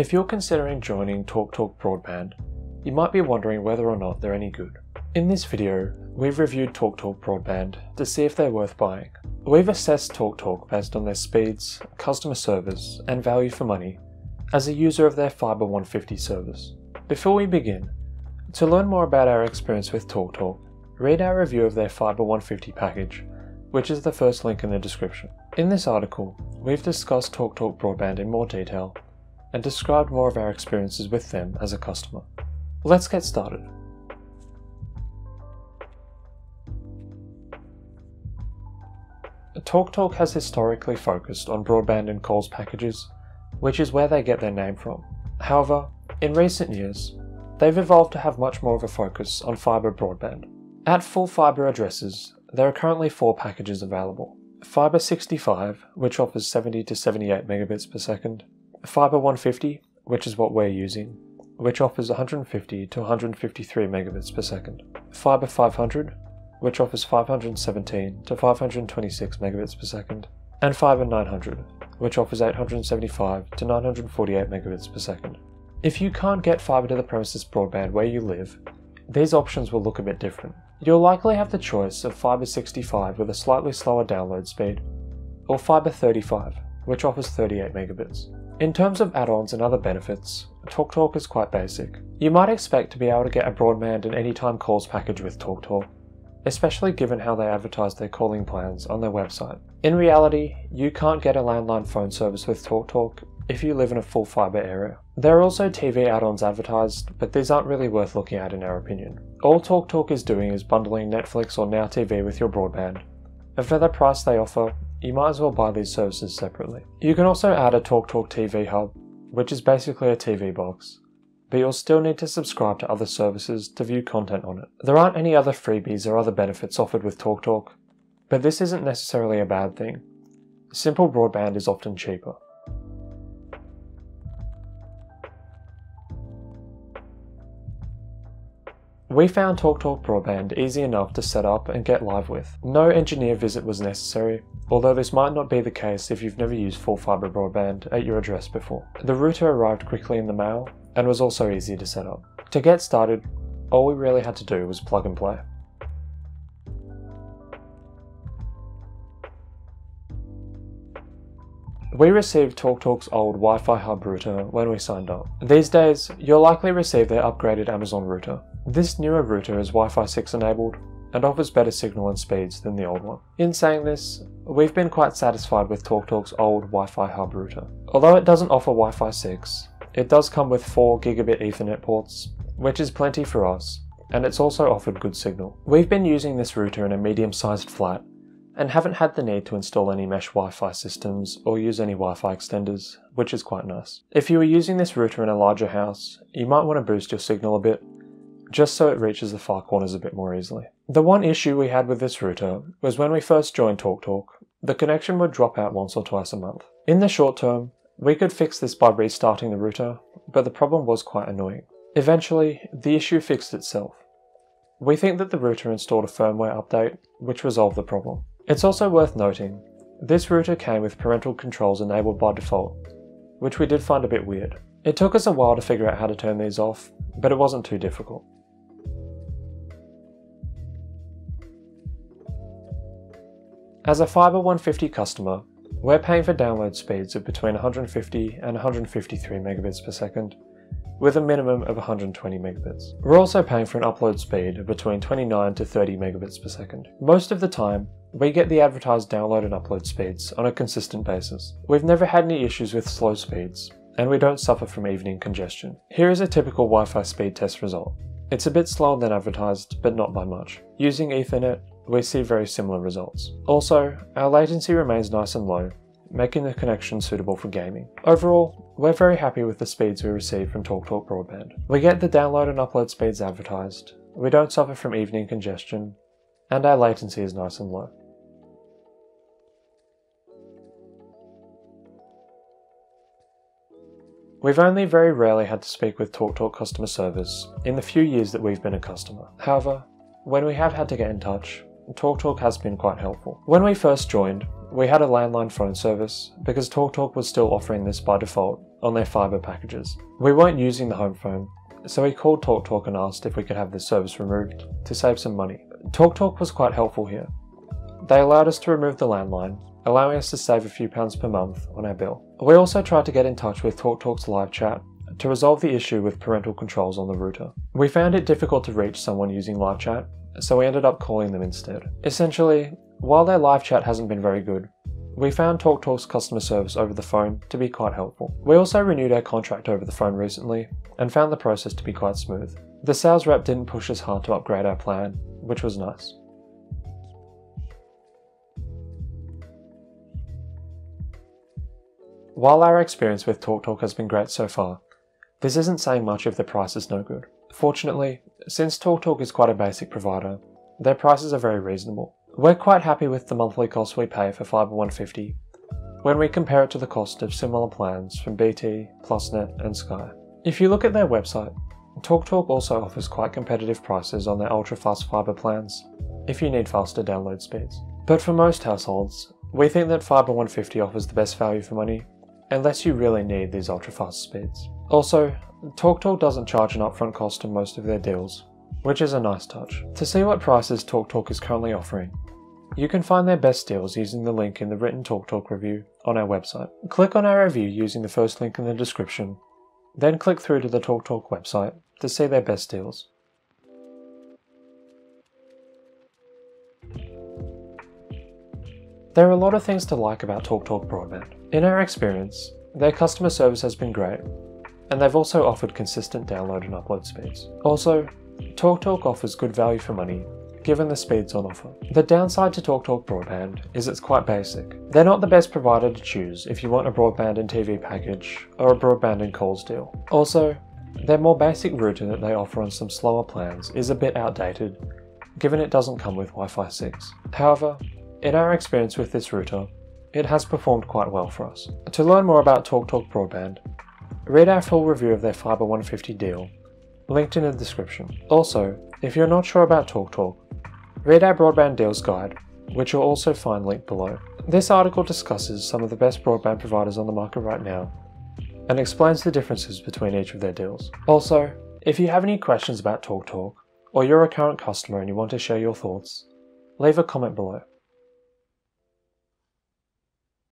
If you're considering joining TalkTalk Broadband, you might be wondering whether or not they're any good. In this video, we've reviewed TalkTalk Broadband to see if they're worth buying. We've assessed TalkTalk based on their speeds, customer service, and value for money as a user of their Fiber 150 service. Before we begin, to learn more about our experience with TalkTalk, read our review of their Fiber 150 package, which is the first link in the description. In this article, we've discussed TalkTalk Broadband in more detail and described more of our experiences with them as a customer. Let's get started. TalkTalk has historically focused on broadband and calls packages, which is where they get their name from. However, in recent years, they've evolved to have much more of a focus on fibre broadband. At full fibre addresses, there are currently four packages available. Fibre 65, which offers 70 to 78 megabits per second, Fibre 150, which is what we're using, which offers 150 to 153 megabits per second. Fibre 500, which offers 517 to 526 megabits per second. And Fibre 900, which offers 875 to 948 megabits per second. If you can't get fibre to the premises broadband where you live, these options will look a bit different. You'll likely have the choice of Fibre 65 with a slightly slower download speed, or Fibre 35, which offers 38 megabits. In terms of add-ons and other benefits, TalkTalk is quite basic. You might expect to be able to get a broadband and anytime calls package with TalkTalk, especially given how they advertise their calling plans on their website. In reality, you can't get a landline phone service with TalkTalk if you live in a full fibre area. There are also TV add-ons advertised, but these aren't really worth looking at in our opinion. All TalkTalk is doing is bundling Netflix or Now TV with your broadband, and for the price they offer, you might as well buy these services separately. You can also add a TalkTalk TV hub, which is basically a TV box, but you'll still need to subscribe to other services to view content on it. There aren't any other freebies or other benefits offered with TalkTalk, but this isn't necessarily a bad thing. Simple broadband is often cheaper. We found TalkTalk Broadband easy enough to set up and get live with. No engineer visit was necessary, although this might not be the case if you've never used full fibre broadband at your address before. The router arrived quickly in the mail and was also easy to set up. To get started, all we really had to do was plug and play. We received TalkTalk's old Wi-Fi hub router when we signed up. These days, you'll likely receive their upgraded Amazon router. This newer router is Wi-Fi 6 enabled and offers better signal and speeds than the old one. In saying this, we've been quite satisfied with TalkTalk's old Wi-Fi hub router. Although it doesn't offer Wi-Fi 6, it does come with 4 gigabit Ethernet ports, which is plenty for us, and it's also offered good signal. We've been using this router in a medium-sized flat, and haven't had the need to install any mesh Wi-Fi systems or use any Wi-Fi extenders, which is quite nice. If you were using this router in a larger house, you might want to boost your signal a bit, just so it reaches the far corners a bit more easily. The one issue we had with this router was when we first joined TalkTalk, the connection would drop out once or twice a month. In the short term, we could fix this by restarting the router, but the problem was quite annoying. Eventually, the issue fixed itself. We think that the router installed a firmware update, which resolved the problem. It's also worth noting, this router came with parental controls enabled by default, which we did find a bit weird. It took us a while to figure out how to turn these off, but it wasn't too difficult. As a Fiber 150 customer, we're paying for download speeds of between 150 and 153 megabits per second, with a minimum of 120 megabits. We're also paying for an upload speed of between 29 to 30 megabits per second. Most of the time, we get the advertised download and upload speeds on a consistent basis. We've never had any issues with slow speeds, and we don't suffer from evening congestion. Here is a typical Wi-Fi speed test result. It's a bit slower than advertised, but not by much. Using Ethernet, we see very similar results. Also, our latency remains nice and low, making the connection suitable for gaming. Overall, we're very happy with the speeds we receive from TalkTalk Broadband. We get the download and upload speeds advertised, we don't suffer from evening congestion, and our latency is nice and low. We've only very rarely had to speak with TalkTalk customer service in the few years that we've been a customer. However, when we have had to get in touch, TalkTalk has been quite helpful. When we first joined, we had a landline phone service because TalkTalk was still offering this by default on their fibre packages. We weren't using the home phone, so we called TalkTalk and asked if we could have this service removed to save some money. TalkTalk was quite helpful here. They allowed us to remove the landline, allowing us to save a few pounds per month on our bill. We also tried to get in touch with TalkTalk's live chat to resolve the issue with parental controls on the router. We found it difficult to reach someone using live chat, so we ended up calling them instead. Essentially, while their live chat hasn't been very good, we found TalkTalk's customer service over the phone to be quite helpful. We also renewed our contract over the phone recently and found the process to be quite smooth. The sales rep didn't push us hard to upgrade our plan, which was nice. While our experience with TalkTalk has been great so far, this isn't saying much if the price is no good. Fortunately, since TalkTalk is quite a basic provider, their prices are very reasonable. We're quite happy with the monthly cost we pay for Fibre 150 when we compare it to the cost of similar plans from BT, PlusNet and Sky. If you look at their website, TalkTalk also offers quite competitive prices on their ultra-fast fibre plans if you need faster download speeds. But for most households, we think that Fibre 150 offers the best value for money unless you really need these ultra fast speeds. Also, TalkTalk doesn't charge an upfront cost on most of their deals, which is a nice touch. To see what prices TalkTalk is currently offering, you can find their best deals using the link in the written TalkTalk review on our website. Click on our review using the first link in the description, then click through to the TalkTalk website to see their best deals. There are a lot of things to like about TalkTalk Broadband. In our experience, their customer service has been great, and they've also offered consistent download and upload speeds. Also, TalkTalk offers good value for money given the speeds on offer. The downside to TalkTalk Broadband is it's quite basic. They're not the best provider to choose if you want a broadband and TV package or a broadband and calls deal. Also, their more basic router that they offer on some slower plans is a bit outdated, given it doesn't come with Wi-Fi 6. However, in our experience with this router, it has performed quite well for us. To learn more about TalkTalk Broadband, read our full review of their Fibre 150 deal, linked in the description. Also, if you're not sure about TalkTalk, read our Broadband Deals Guide, which you'll also find linked below. This article discusses some of the best broadband providers on the market right now, and explains the differences between each of their deals. Also, if you have any questions about TalkTalk, or you're a current customer and you want to share your thoughts, leave a comment below.